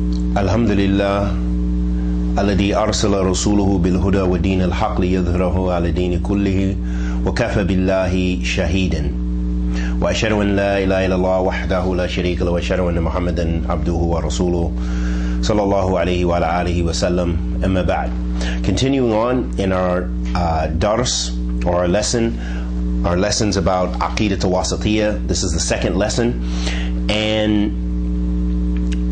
الحمد لله الذي أرسل رسوله بالهدى ودين الحق ليظهره على دين كله وكفى بالله شهيدا وأشهد أن لا إله إلا الله وحده لا شريك له وأشهد أن محمدا عبده ورسوله صلى الله عليه وعلى آله وسلم أما بعد Continuing on in our uh, dars or our lesson our lessons about Aqidah Wasatiyah this is the second lesson. And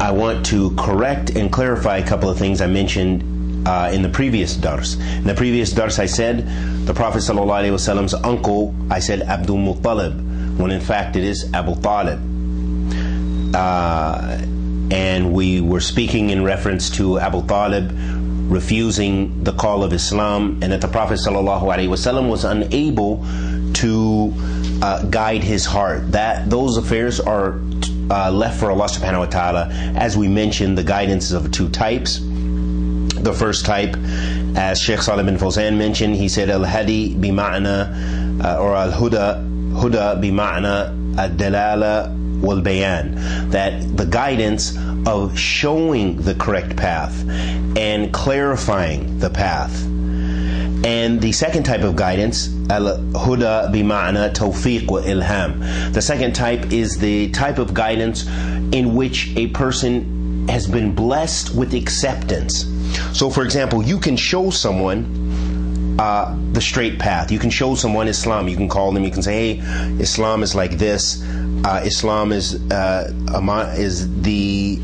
I want to correct and clarify a couple of things I mentioned uh, in the previous dars. In the previous dars, I said the Prophet Wasallam's uncle, I said Abdul Muttalib, when in fact it is Abu Talib. Uh, and we were speaking in reference to Abu Talib refusing the call of Islam, and that the Prophet ﷺ was unable to uh, guide his heart. That those affairs are uh, left for Allah subhanahu wa ta'ala. As we mentioned, the guidance is of two types. The first type, as Sheikh Salih bin Fawzan mentioned, he said, Al Hadi bima'na, uh, or Al Huda, Huda bima'na, Al Dalala wal Bayan. That the guidance of showing the correct path and clarifying the path. And the second type of guidance, al-huda bima'na tawfiq wa ilham. The second type is the type of guidance in which a person has been blessed with acceptance. So, for example, you can show someone uh, the straight path. You can show someone Islam. You can call them. You can say, "Hey, Islam is like this. Uh, Islam is uh, is the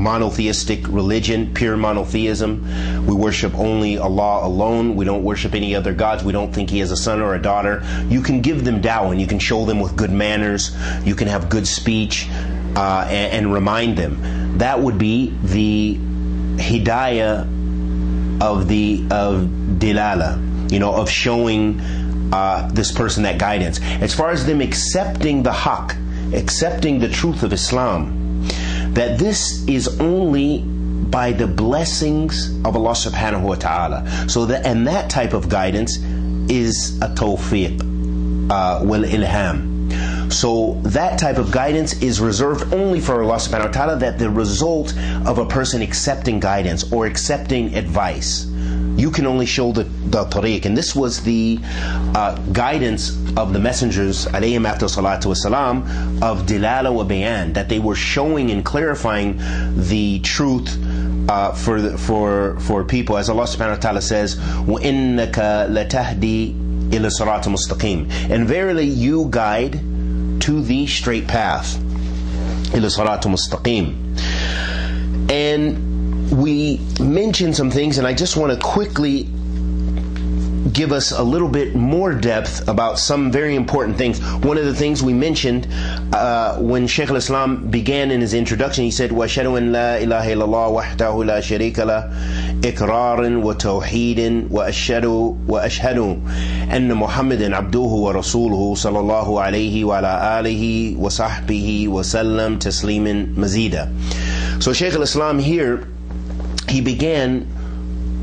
monotheistic religion, pure monotheism. We worship only Allah alone. We don't worship any other gods. We don't think He has a son or a daughter. You can give them dawah and you can show them with good manners. You can have good speech uh, and, and remind them. That would be the hidayah of the of dilala, you know, of showing uh, this person that guidance. As far as them accepting the haqq, accepting the truth of Islam, that this is only by the blessings of Allah subhanahu wa ta'ala. So that and that type of guidance is a tawfiq, uh, wal ilham. So that type of guidance is reserved only for Allah subhanahu wa ta'ala that the result of a person accepting guidance or accepting advice You can only show the, the tariq. And this was the uh, guidance of the messengers, alayhim after salatu wasalam, of dilala wa bayan, that they were showing and clarifying the truth uh, for, the, for, for people. As Allah subhanahu wa ta'ala says, وَإِنَّكَ لَتَهْدِي إِلَى صِرَاطِ مُسْتَقِيمٍ And verily you guide to the straight path. إِلَى صِرَاطِ مُسْتَقِيمٍ And we mentioned some things, and I just want to quickly give us a little bit more depth about some very important things. One of the things we mentioned uh, when Shaykh al-Islam began in his introduction, he said, وَأَشْهَدُ أَن لَا إِلَهَ إِلَّا اللَّهُ وَحْدَهُ لَا شَرِيكَ لَهُ إِقْرَارًا وَتَوْحِيدًا وَأَشْهَدُ وَأَشْهَدُ أَنَّ مُحَمَّدًا عَبْدُهُ وَرَسُولُهُ صلى الله عليه وعلى آله وصحبه وسلم تسليما مزيدا. So Shaykh al-Islam here he began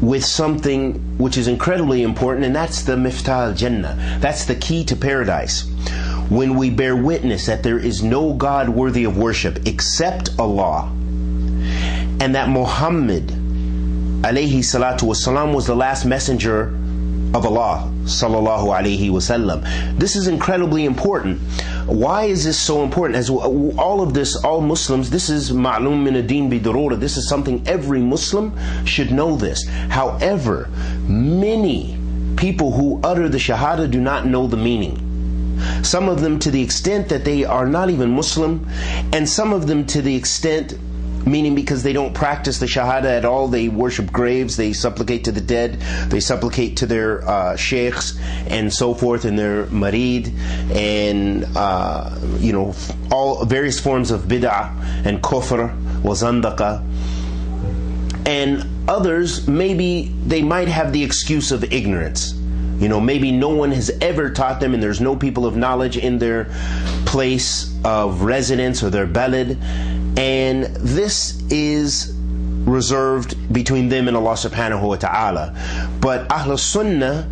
with something which is incredibly important, and that's the Miftah al Jannah. That's the key to paradise. When we bear witness that there is no God worthy of worship except Allah, and that Muhammad alayhi salatu wasalam was the last messenger of Allah sallallahu alaihi wasallam. This is incredibly important. Why is this so important? As all of this, all Muslims, this is ma'lum min ad-din bidurura. This is something every Muslim should know this. However, many people who utter the shahada do not know the meaning. Some of them to the extent that they are not even Muslim, and some of them to the extent meaning because they don't practice the Shahada at all. They worship graves, they supplicate to the dead, they supplicate to their uh, sheikhs and so forth, and their marid, and uh, you know all various forms of bid'ah and kufr, wazandaka. And others, maybe they might have the excuse of ignorance. You know, maybe no one has ever taught them, and there's no people of knowledge in their place of residence or their balad, and this is reserved between them and Allah subhanahu wa ta'ala. But Ahl Sunnah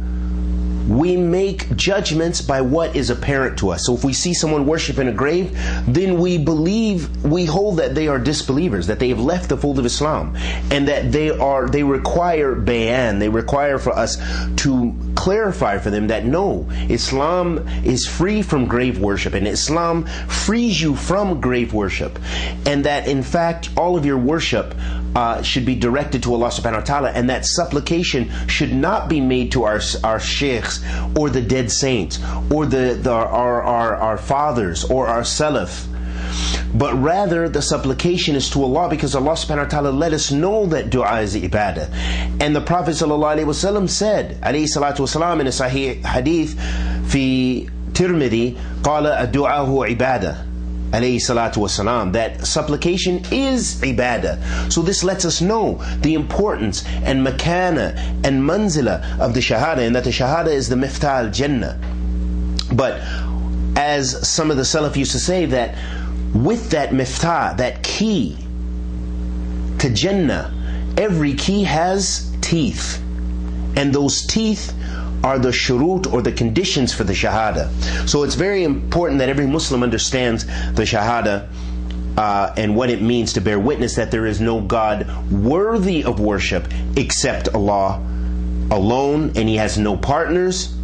we make judgments by what is apparent to us. So if we see someone worshiping a grave, then we believe, we hold that they are disbelievers, that they have left the fold of Islam, and that they are, they require bayan, they require for us to clarify for them that no, Islam is free from grave worship, and Islam frees you from grave worship, and that in fact all of your worship uh, should be directed to Allah subhanahu wa ta'ala, and that supplication should not be made to our, our sheikhs or the dead saints or the, the our, our, our fathers or our salaf but rather the supplication is to Allah because Allah subhanahu wa ta'ala let us know that dua is ibadah. And the Prophet said, alayhi salatu wasalam, in a sahih hadith, fi Tirmidhi, qala ad-du'a hu ibadah alayhi salatu wasalam, that supplication is ibadah. So this lets us know the importance and makana and manzila of the shahada, and that the shahada is the miftah al-jannah. But as some of the Salaf used to say that with that miftah, that key to jannah, every key has teeth. And those teeth are the shurut or the conditions for the shahada. So it's very important that every Muslim understands the shahada uh, and what it means to bear witness that there is no God worthy of worship except Allah alone, and He has no partners.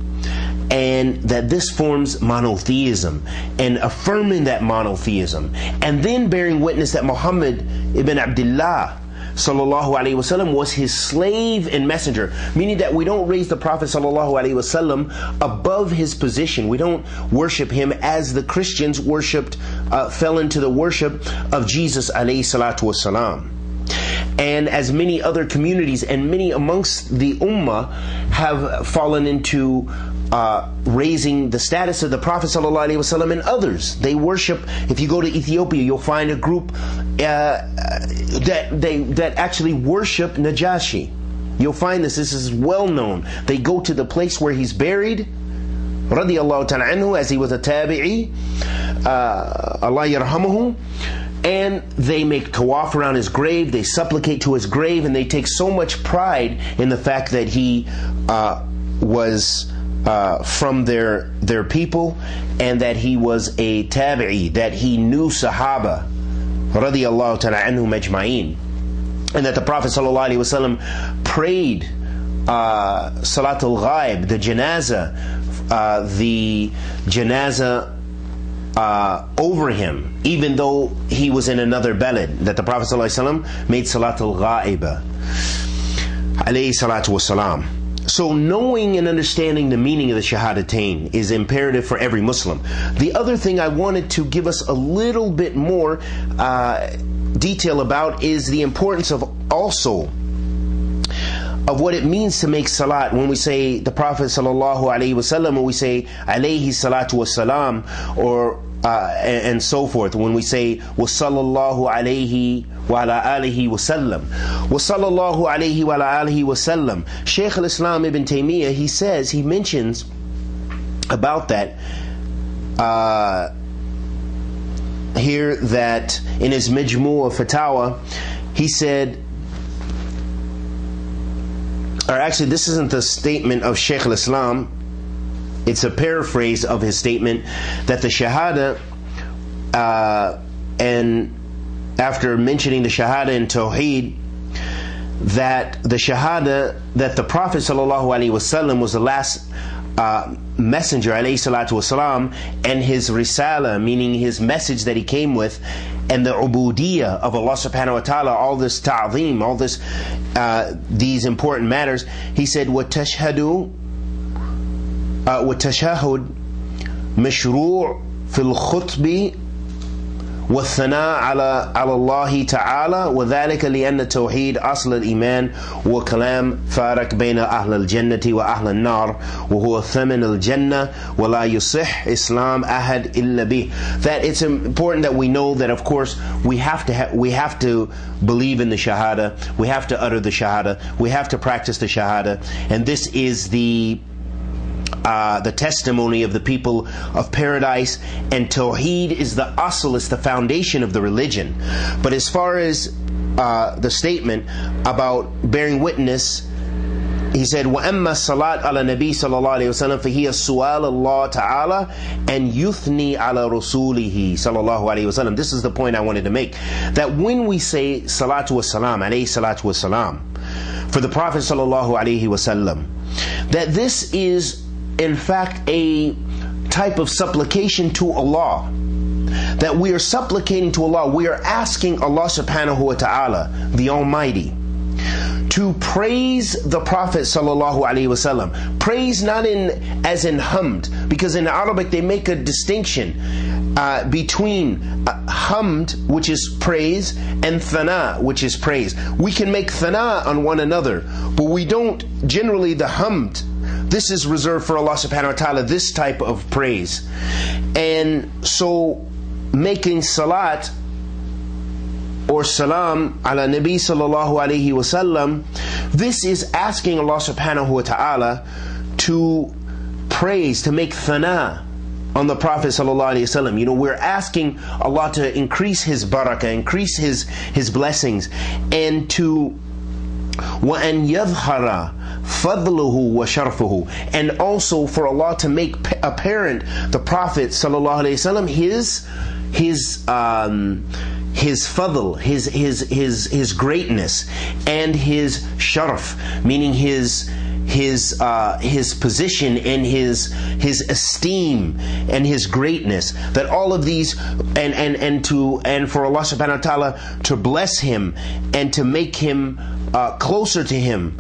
And that this forms monotheism and affirming that monotheism, and then bearing witness that Muhammad ibn Abdullah sallallahu alaihi wasallam was his slave and messenger, meaning that we don't raise the Prophet sallallahu alaihi wasallam above his position. We don't worship him as the Christians worshipped, uh, fell into the worship of Jesus alayhi salatu and as many other communities and many amongst the ummah have fallen into uh, raising the status of the Prophet ﷺ and others. They worship. If you go to Ethiopia, you'll find a group uh, that they that actually worship Najashi. You'll find this. This is well known. They go to the place where he's buried. Radiallahu ta'ala anhu, as he was a tabi'i, uh, Allah yarhamuhu, and they make tawaf around his grave, they supplicate to his grave, and they take so much pride in the fact that he uh, was uh, from their their people, and that he was a tabi'i, that he knew Sahaba, radiallahu ta'ala anhum ajma'in, and that the Prophet sallallahu alaihi wasallam prayed uh, Salatul Ghaib, the janaza, uh, the janaza uh, over him, even though he was in another balad, that the Prophet ﷺ made Salatul Ghaiba. Alayhi salatu. So knowing and understanding the meaning of the Shahadatain is imperative for every Muslim. The other thing I wanted to give us a little bit more uh, detail about is the importance of also of what it means to make salat when we say the Prophet sallallahu alaihi wasallam, when we say alayhi salatu wasalam, or uh, and, and, so forth. When we say wasallallahu alayhi wa ala alihi wasallam, wasallallahu alayhi wa ala alihi wasallam. Shaykh al-Islam Ibn Taymiyyah he says he mentions about that. Uh, here that in his Majmu' of Fatawa, he said or actually, this isn't the statement of Sheikh al Islam. It's a paraphrase of his statement that the Shahada, uh, and after mentioning the Shahada in Tawheed, that the Shahada, that the Prophet ﷺ was the last uh, messenger alayhi salatu wasalam and his risala meaning his message that he came with and the ubudiyah of Allah subhanahu wa ta'ala all this ta'zim all this uh, these important matters he said وتشهد uh, وتشهد مشروع في الخطب والثناء على على الله تعالى وذلك لأن التوحيد أصل الإيمان وكلام فارق بين أهل الجنة وأهل النار وهو ثمن الجنة ولا يصح إسلام أحد إلا به that it's important that we know that of course we have to ha- we have to believe in the shahada we have to utter the shahada we have to practice the shahada and this is the uh, the testimony of the people of paradise, and Tawheed is the asl, it's the foundation of the religion. But as far as uh, the statement about bearing witness he said, وَأَمَّا الصَّلَاةُ عَلى النَّبِي صلى الله عليه وسلم فهي سؤال الله تعالى and يثني على رسوله صلى الله عليه وسلم. This is the point I wanted to make. That when we say salatu wa salam, alayhi salatu wa salam, for the Prophet صلى الله عليه وسلم, that this is in fact a type of supplication to Allah. That we are supplicating to Allah, we are asking Allah subhanahu wa ta'ala, the Almighty, to praise the Prophet sallallahu alaihi wasallam. Praise not in as in hamd, because in Arabic they make a distinction uh, between uh, hamd, which is praise, and thana, which is praise. We can make thana on one another, but we don't generally the hamd. This is reserved for Allah subhanahu wa ta'ala, this type of praise. And so making salat or salam ala Nabi sallallahu alayhi wasallam, this is asking Allah subhanahu wa ta'ala to praise, to make thana on the Prophet sallallahu alayhi wasallam. You know, we're asking Allah to increase His barakah, increase His His blessings, and to وأن يظهر فضله وشرفه and also for Allah to make apparent the Prophet sallallahu alaihi wasallam his his um, his fadl, his his his his greatness, and his sharaf, meaning his his uh, his position and his his esteem and his greatness. That all of these and and and to and for Allah Subhanahu wa Taala to bless him and to make him uh, closer to him,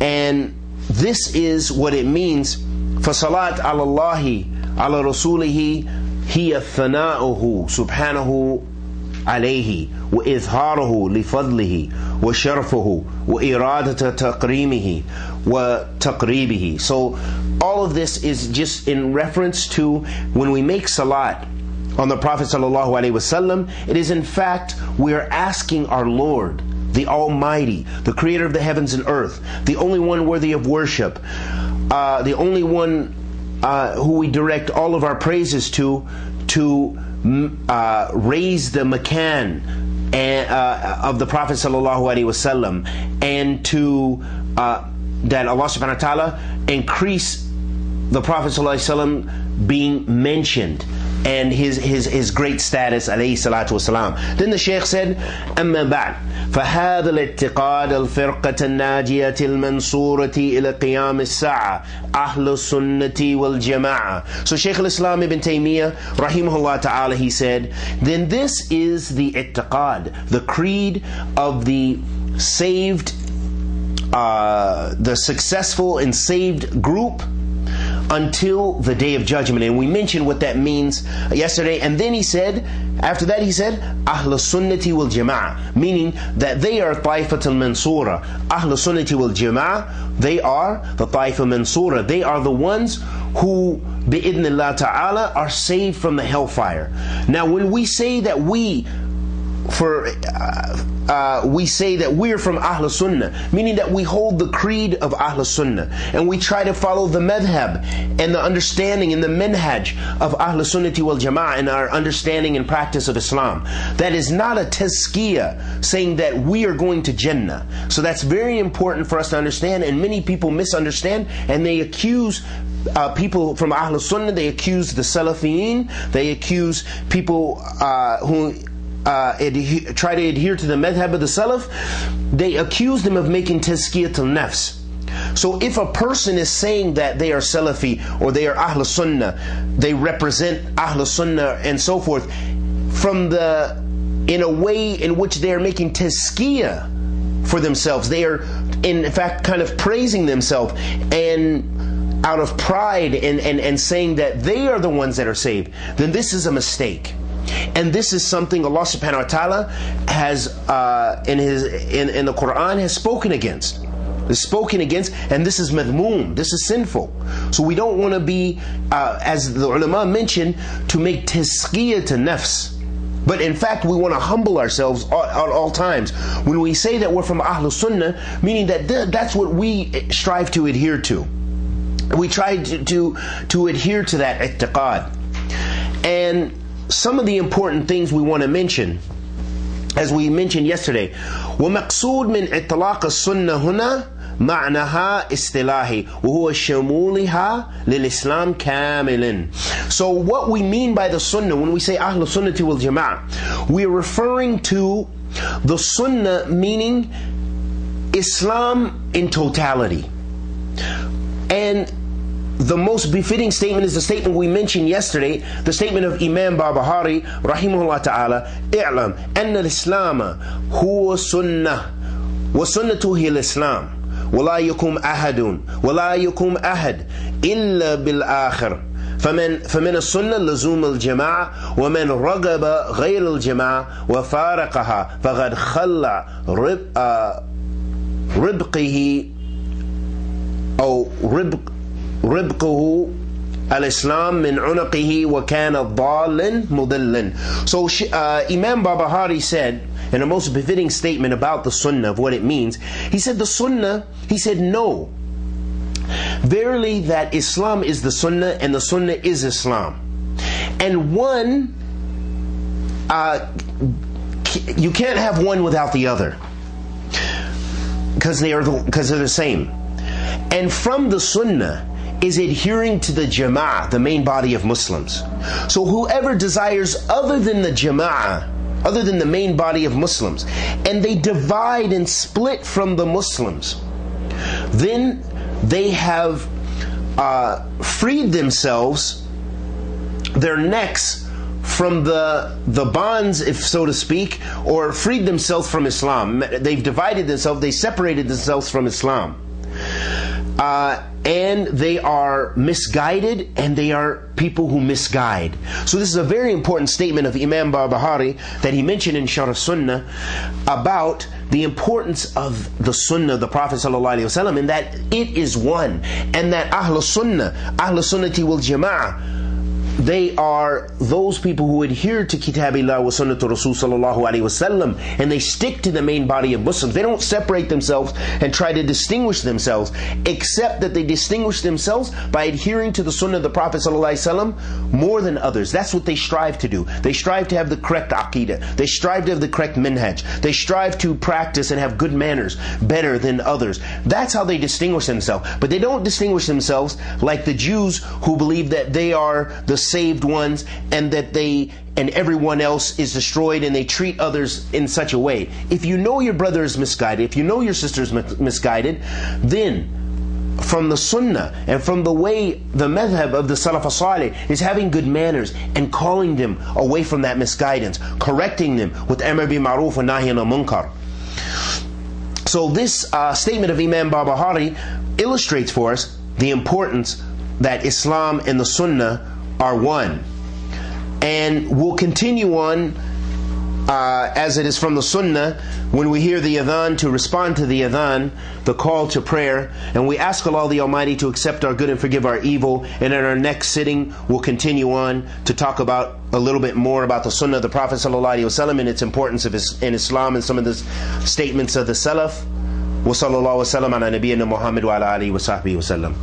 and this is what it means. For salat Allahi ala rasulihi hiya thana'uhu subhanahu عليه وإظهاره لفضله وشرفه وإرادة تقريمه وتقريبه So all of this is just in reference to when we make salat on the Prophet sallallahu alaihi wasallam it is in fact we are asking our Lord the Almighty, the Creator of the heavens and earth, the only one worthy of worship, uh, the only one uh, who we direct all of our praises to, to uh, raise the makan and, uh, of the Prophet sallallahu alaihi wasallam, and to uh, that Allah subhanahu wa taala increase the Prophet sallallahu alaihi wasallam being mentioned and his, his, his great status alayhi salatu wasalam. Then the Shaykh said, أما بعد فهذا الاعتقاد الفرقة الناجية المنصورة إلى قيام الساعة أهل السنة والجماعة. So Shaykh al-Islam ibn Taymiyyah rahimahullah ta'ala he said, then this is the i'tiqad, the creed of the saved, uh, the successful and saved group until the day of judgment. And we mentioned what that means yesterday. And then he said, after that he said, Ahl Sunnati wal Jama'ah, meaning that they are Taifat al Mansura. Ahl Sunnati wal Jama'ah, they are the Taifa Mansura. They are the ones who, bi'idnillah ta'ala, are saved from the hellfire. Now, when we say that we for uh, uh, we say that we're from Ahl Sunnah, meaning that we hold the creed of Ahl Sunnah and we try to follow the madhab and the understanding and the minhaj of Ahl Sunnati wal Jama'ah in our understanding and practice of Islam. That is not a tazkiyah saying that we are going to Jannah. So that's very important for us to understand, and many people misunderstand and they accuse uh, people from Ahl Sunnah, they accuse the Salafiyin, they accuse people uh, who uh, adhe- try to adhere to the madhab of the Salaf, they accuse them of making tazkiyat al-nafs. So if a person is saying that they are Salafi or they are Ahl Sunnah, they represent Ahl Sunnah and so forth, from the in a way in which they are making tazkiyah for themselves, they are in fact kind of praising themselves and out of pride and, and, and saying that they are the ones that are saved, then this is a mistake. And this is something Allah subhanahu wa ta'ala has uh, in his in, in the Quran has spoken against. Is spoken against, and this is madmoom. This is sinful. So we don't want to be, uh, as the ulama mentioned, to make tazkiyah to nafs. But in fact, we want to humble ourselves at all, all, times. When we say that we're from Ahlul Sunnah, meaning that th- that's what we strive to adhere to. We try to, to, to adhere to that i'tiqad. And some of the important things we want to mention as we mentioned yesterday ومقصود من إطلاق السنة هنا معناها اصطلاحي وهو شمولها للإسلام كاملا So what we mean by the sunnah when we say أهل السنة والجماعة we're referring to the sunnah meaning Islam in totality and the most befitting statement is the statement we mentioned yesterday, the statement of Imam Barbahari, rahimahullah ta'ala, اعلم أن الإسلام هو سنة وسنة هي الإسلام ولا يقوم أحد ولا يقوم أحد إلا بالآخر فمن فمن السنة لزوم الجماعة ومن رغب غير الجماعة وفارقها فقد خلع رب آه ربقه أو ربق ربقه al-Islam min unaqihi wa kana dhalin mudillin. So uh, Imam Barbahari said, in a most befitting statement about the sunnah, of what it means, he said the sunnah, he said no. Verily that Islam is the sunnah and the sunnah is Islam. And one, uh, you can't have one without the other. Because they are because they're the same. And from the sunnah, is adhering to the Jama'ah, the main body of Muslims. So whoever desires other than the Jama'ah, other than the main body of Muslims, and they divide and split from the Muslims, then they have uh, freed themselves, their necks from the the bonds, if so to speak, or freed themselves from Islam. They've divided themselves, they separated themselves from Islam. Uh, and they are misguided and they are people who misguide. So this is a very important statement of Imam Barbahari that he mentioned in Sharh Sunnah about the importance of the Sunnah, of the Prophet ﷺ, and that it is one, and that Ahl Sunnah, Ahl Sunnati wal Jama'ah, they are those people who adhere to Kitabillah wa Sunnah Rasul sallallahu alaihi wasallam and they stick to the main body of Muslims. They don't separate themselves and try to distinguish themselves, except that they distinguish themselves by adhering to the Sunnah of the Prophet sallallahu alaihi wasallam more than others. That's what they strive to do. They strive to have the correct aqidah. They strive to have the correct minhaj. They strive to practice and have good manners better than others. That's how they distinguish themselves. But they don't distinguish themselves like the Jews who believe that they are the saved ones and that they and everyone else is destroyed and they treat others in such a way. If you know your brother is misguided, if you know your sister is misguided, then from the sunnah and from the way the madhab of the salaf salih is having good manners and calling them away from that misguidance, correcting them with amr bi ma'ruf and nahi al munkar. So this uh, statement of Imam Barbahari illustrates for us the importance that Islam and the Sunnah are one. And we'll continue on uh, as it is from the Sunnah when we hear the Adhan to respond to the Adhan, the call to prayer. And we ask Allah the Almighty to accept our good and forgive our evil. And in our next sitting, we'll continue on to talk about a little bit more about the Sunnah of the Prophet ﷺ and its importance of his, in Islam and some of the statements of the Salaf. وصلى الله وسلم على نبينا محمد وعلى آله وصحبه وسلم